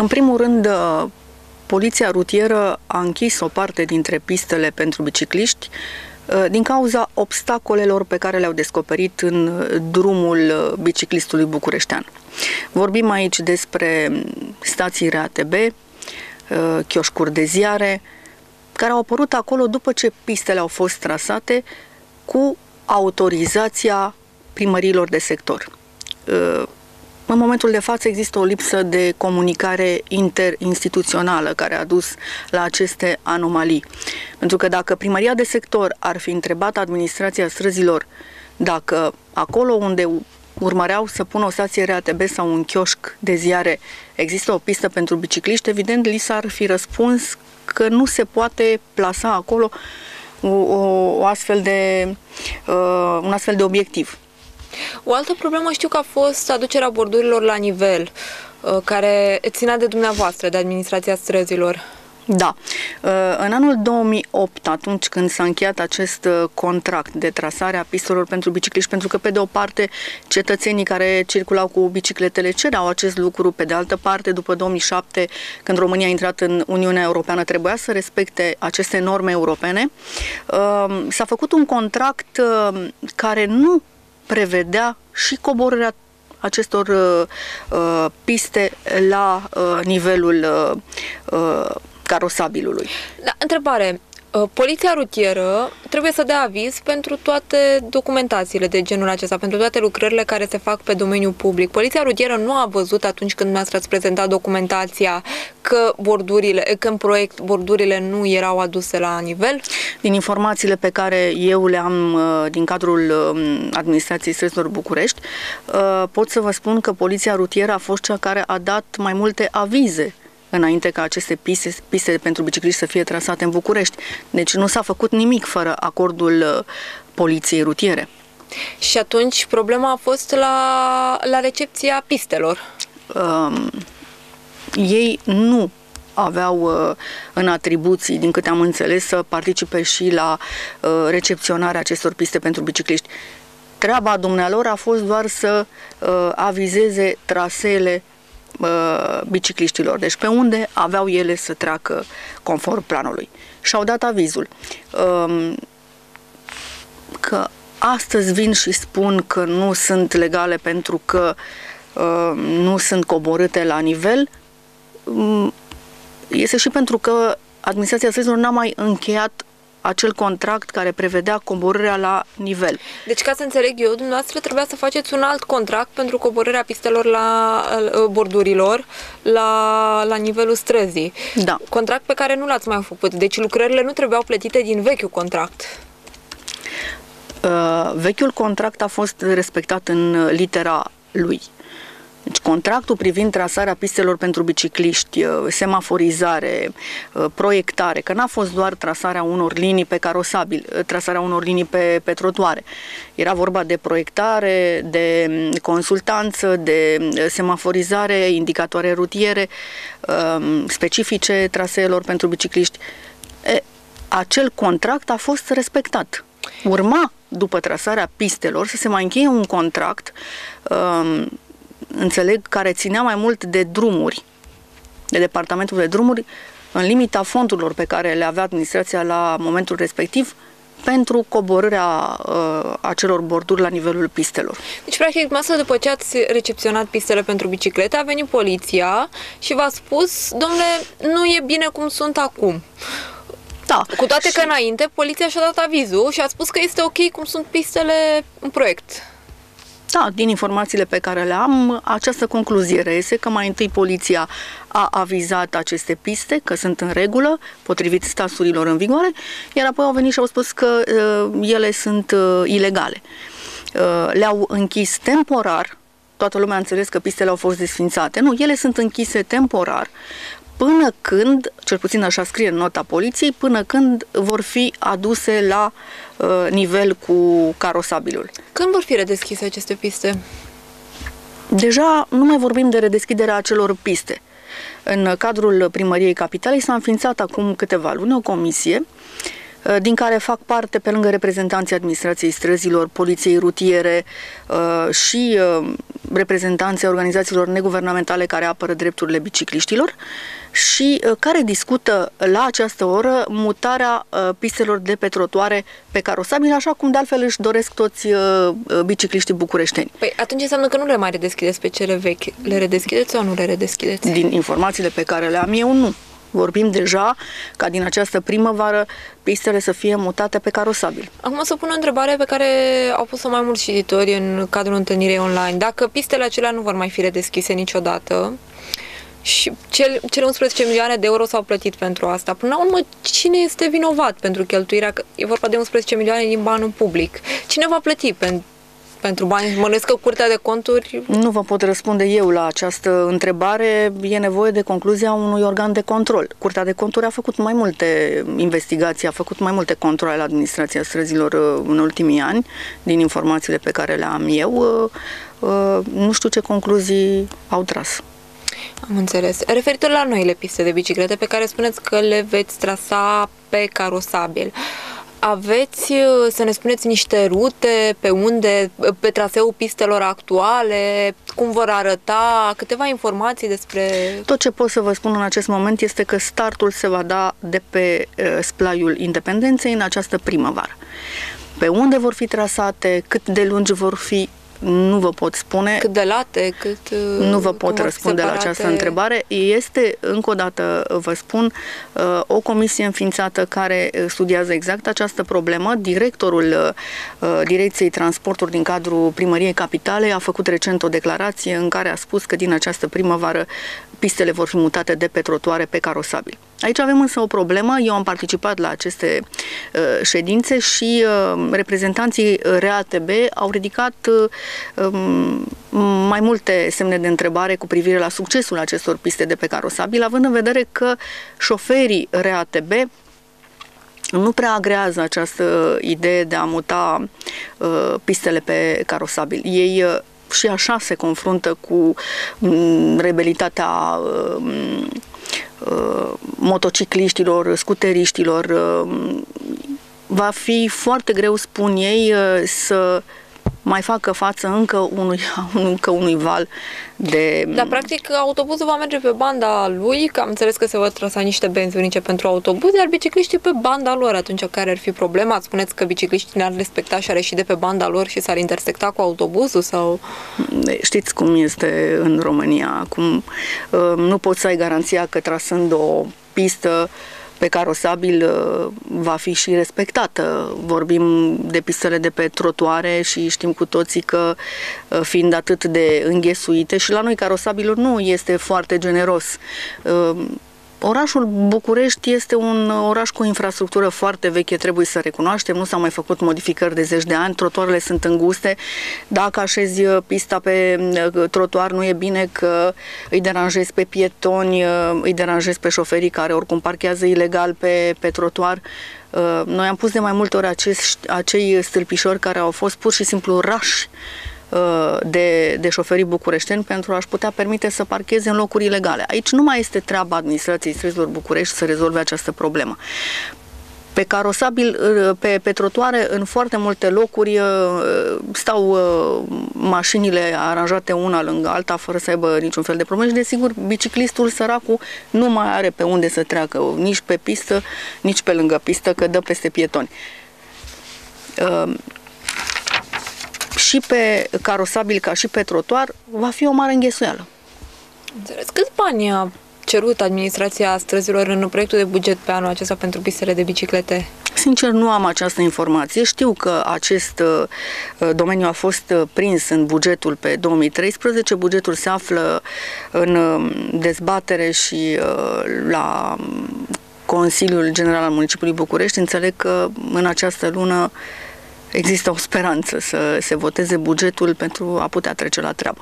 În primul rând, uh, poliția rutieră a închis o parte dintre pistele pentru bicicliști uh, din cauza obstacolelor pe care le-au descoperit în drumul uh, biciclistului bucureștean. Vorbim aici despre stații RATB, chioșcuri de ziare, care au apărut acolo după ce pistele au fost trasate cu autorizația primărilor de sector. În momentul de față există o lipsă de comunicare interinstituțională care a dus la aceste anomalii. Pentru că dacă primăria de sector ar fi întrebat administrația străzilor dacă acolo unde urmăreau să pună o stație RATB sau un chioșc de ziare există o pistă pentru bicicliști, evident li s-ar fi răspuns că nu se poate plasa acolo o, o, o astfel de, uh, un astfel de obiectiv. O altă problemă știu că a fost aducerea bordurilor la nivel, uh, care ținea de dumneavoastră, de administrația străzilor. Da. Uh, în anul 2008, atunci când s-a încheiat acest uh, contract de trasare a pistelor pentru bicicliști, pentru că, pe de o parte, cetățenii care circulau cu bicicletele cereau acest lucru, pe de altă parte, după 2007, când România a intrat în Uniunea Europeană, trebuia să respecte aceste norme europene, s-a făcut un contract care nu prevedea și coborârea acestor uh, uh, piste la uh, nivelul uh, uh, carosabilului. Da, întrebare. Uh, poliția rutieră trebuie să dea aviz pentru toate documentațiile de genul acesta, pentru toate lucrările care se fac pe domeniul public. Poliția rutieră nu a văzut atunci când mi-ați prezentat documentația că bordurile, că în proiect bordurile nu erau aduse la nivel? Din informațiile pe care eu le am uh, din cadrul um, administrației străzilor București, uh, pot să vă spun că poliția rutieră a fost cea care a dat mai multe avize înainte ca aceste piste, piste pentru bicicliști să fie trasate în București. Deci nu s-a făcut nimic fără acordul uh, poliției rutiere. Și atunci problema a fost la, la recepția pistelor. Um, ei nu aveau uh, în atribuții, din câte am înțeles, să participe și la uh, recepționarea acestor piste pentru bicicliști. Treaba dumnealor a fost doar să uh, avizeze traseele uh, bicicliștilor, deci pe unde aveau ele să treacă conform planului. Și au dat avizul. Um, că astăzi vin și spun că nu sunt legale pentru că uh, nu sunt coborâte la nivel, um, este și pentru că administrația străzilor n-a mai încheiat acel contract care prevedea coborârea la nivel. Deci, ca să înțeleg eu, dumneavoastră trebuia să faceți un alt contract pentru coborârea pistelor la bordurilor la, la nivelul străzii. Da. Contract pe care nu l-ați mai făcut. Deci lucrările nu trebuiau plătite din vechiul contract. Uh, vechiul contract a fost respectat în litera lui. Deci contractul privind trasarea pistelor pentru bicicliști, uh, semaforizare, uh, proiectare, că n-a fost doar trasarea unor linii pe carosabil, uh, trasarea unor linii pe, pe trotuare. Era vorba de proiectare, de mm, consultanță, de semaforizare, indicatoare rutiere, um, specifice traseelor pentru bicicliști. E, acel contract a fost respectat. Urma, după trasarea pistelor, să se mai încheie un contract um, înțeleg, care ținea mai mult de drumuri, de departamentul de drumuri, în limita fondurilor pe care le avea administrația la momentul respectiv, pentru coborârea uh, acelor borduri la nivelul pistelor. Deci, practic, masă după ce ați recepționat pistele pentru biciclete, a venit poliția și v-a spus, domnule, nu e bine cum sunt acum. Da. Cu toate și... că înainte poliția și-a dat avizul și a spus că este ok cum sunt pistele în proiect. Da, din informațiile pe care le am, această concluzie reiese că mai întâi poliția a avizat aceste piste că sunt în regulă, potrivit staturilor în vigoare, iar apoi au venit și au spus că uh, ele sunt uh, ilegale. Uh, le-au închis temporar, toată lumea a înțeles că pistele au fost desfințate. Nu, ele sunt închise temporar până când, cel puțin așa scrie în nota poliției, până când vor fi aduse la uh, nivel cu carosabilul. Când vor fi redeschise aceste piste? Deja nu mai vorbim de redeschiderea acelor piste. În cadrul primăriei capitalei s-a înființat acum câteva luni o comisie Uh, din care fac parte, pe lângă reprezentanții administrației străzilor, poliției rutiere uh, și uh, reprezentanții organizațiilor neguvernamentale care apără drepturile bicicliștilor și care discută la această oră mutarea pistelor de pe trotuare pe carosabil, așa cum de altfel își doresc toți bicicliștii bucureșteni. Păi atunci înseamnă că nu le mai redeschideți pe cele vechi. Le redeschideți sau nu le redeschideți? Din informațiile pe care le am eu, nu. Vorbim deja ca din această primăvară pistele să fie mutate pe carosabil. Acum o să pun o întrebare pe care au pus-o mai mulți cititori în cadrul întâlnirii online. Dacă pistele acelea nu vor mai fi redeschise niciodată, și cel, cele 11 milioane de euro s-au plătit pentru asta. Până la urmă, cine este vinovat pentru cheltuirea? E vorba de 11 milioane din banul public. Cine va plăti pentru pentru bani? Mănesc că Curtea de Conturi... Nu vă pot răspunde eu la această întrebare. E nevoie de concluzia unui organ de control. Curtea de Conturi a făcut mai multe investigații, a făcut mai multe controle la administrația străzilor uh, în ultimii ani, din informațiile pe care le am eu. Uh, uh, nu știu ce concluzii au tras. Am înțeles. Referitor la noile piste de biciclete pe care spuneți că le veți trasa pe carosabil, aveți uh, să ne spuneți niște rute pe unde, pe traseul pistelor actuale, cum vor arăta, câteva informații despre... Tot ce pot să vă spun în acest moment este că startul se va da de pe uh, splaiul Independenței în această primăvară. Pe unde vor fi trasate, cât de lungi vor fi, nu vă pot spune. Cât de late, cât... Nu vă pot răspunde la această întrebare. Este, încă o dată vă spun, uh, o comisie înființată care uh, studiază exact această problemă. Directorul uh, Direcției Transporturi din cadrul Primăriei Capitale a făcut recent o declarație în care a spus că din această primăvară pistele vor fi mutate de pe trotuare pe carosabil. Aici avem însă o problemă. Eu am participat la aceste uh, ședințe și uh, reprezentanții RATB au ridicat uh, um, mai multe semne de întrebare cu privire la succesul acestor piste de pe carosabil, având în vedere că șoferii RATB nu prea agrează această idee de a muta uh, pistele pe carosabil. Ei uh, și așa se confruntă cu mm, rebelitatea mm, uh, motocicliștilor, scuteriștilor. Uh, va fi foarte greu, spun ei, uh, să mai facă față încă unui, încă unui val de... Dar, practic, autobuzul va merge pe banda lui, că am înțeles că se vor trasa niște benzi unice pentru autobuz, iar bicicliștii pe banda lor. Atunci, care ar fi problema? Spuneți că bicicliștii ne-ar respecta și ar ieși de pe banda lor și s-ar intersecta cu autobuzul? sau? Știți cum este în România. Acum, uh, nu poți să ai garanția că trasând o pistă pe carosabil uh, va fi și respectată. Vorbim de pistele de pe trotuare și știm cu toții că uh, fiind atât de înghesuite și la noi carosabilul nu este foarte generos uh, Orașul București este un oraș cu infrastructură foarte veche, trebuie să recunoaștem, nu s-au mai făcut modificări de zeci de ani, trotuarele sunt înguste, dacă așezi uh, pista pe uh, trotuar nu e bine că îi deranjezi pe pietoni, uh, îi deranjezi pe șoferii care oricum parchează ilegal pe, pe trotuar. Noi am pus de mai multe ori acești, acei stâlpișori care au fost pur și simplu rași. Uh, de, de șoferii bucureșteni pentru a-și putea permite să parcheze în locuri ilegale. Aici nu mai este treaba administrației străzilor București să rezolve această problemă. Pe carosabil, uh, pe, pe trotuare, în foarte multe locuri uh, stau mașinile aranjate una lângă alta, fără să aibă niciun fel de probleme și, desigur, biciclistul săracul nu mai are pe unde să treacă, nici pe pistă, nici pe lângă pistă, că dă peste pietoni și pe carosabil ca și pe trotuar, va fi o mare înghesuială. Înțeles. Câți bani a cerut administrația străzilor în proiectul de buget pe anul acesta pentru pistele de biciclete? Sincer, nu am această informație. Știu că acest uh, domeniu a fost uh, prins în bugetul pe 2013. Bugetul se află în uh, dezbatere și la Consiliul General al Municipiului București. Înțeleg că în această lună există o speranță să se voteze bugetul pentru a putea trece la treabă.